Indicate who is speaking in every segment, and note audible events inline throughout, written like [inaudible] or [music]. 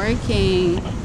Speaker 1: working.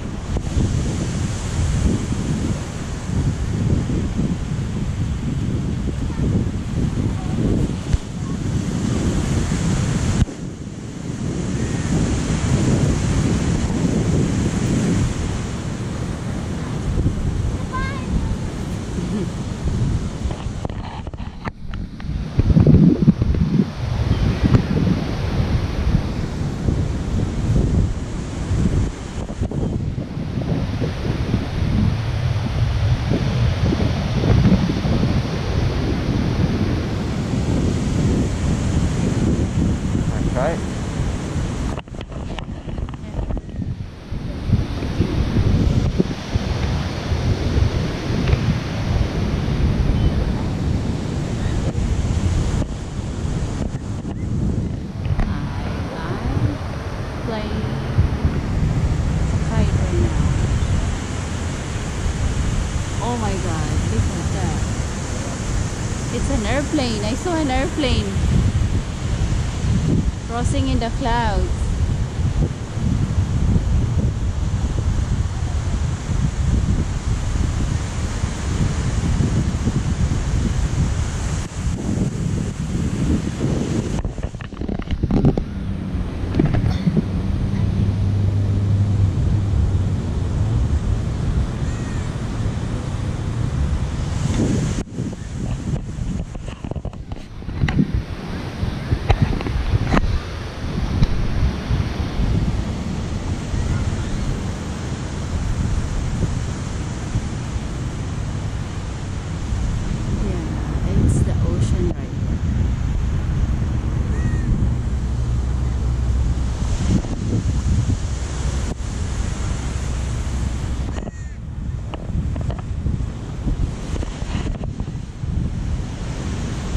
Speaker 2: Right?
Speaker 1: Oh my god, look at that. It's an airplane. I saw an airplane crossing in the clouds. Yeah, it's the ocean right there.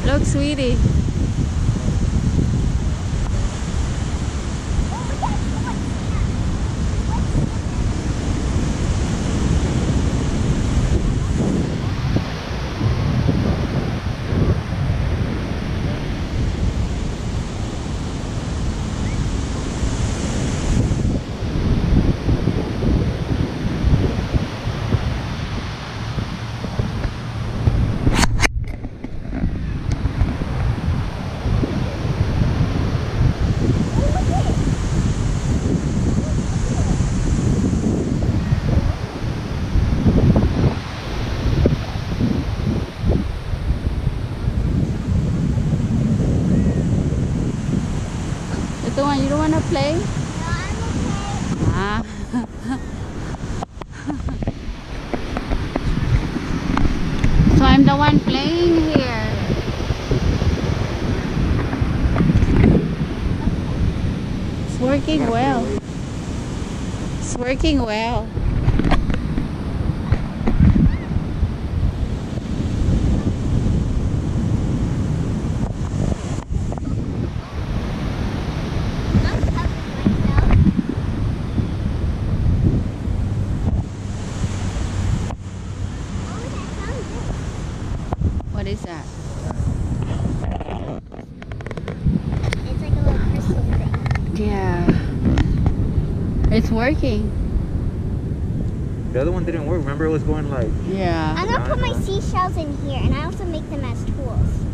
Speaker 1: Look, sweetie. Ito one, you don't wanna play? Ah. [laughs] so I'm the one playing here. It's working well. It's working well. is that?
Speaker 3: It's like a little crystal thing.
Speaker 1: Yeah. It's working.
Speaker 2: The other one didn't work. Remember, it was going like.
Speaker 1: Yeah.
Speaker 3: I'm gonna put my seashells in here, and I also make them as tools.